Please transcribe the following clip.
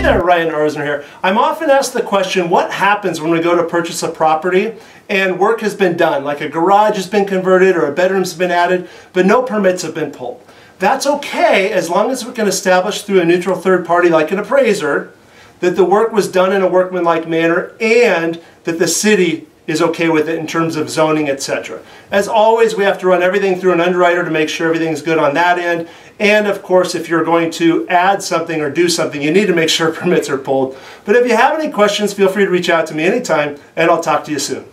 there, Ryan Arzner here. I'm often asked the question, what happens when we go to purchase a property and work has been done, like a garage has been converted or a bedroom's been added, but no permits have been pulled. That's okay as long as we can establish through a neutral third party like an appraiser that the work was done in a workmanlike manner and that the city is okay with it in terms of zoning, etc. As always, we have to run everything through an underwriter to make sure everything's good on that end. And of course, if you're going to add something or do something, you need to make sure permits are pulled. But if you have any questions, feel free to reach out to me anytime, and I'll talk to you soon.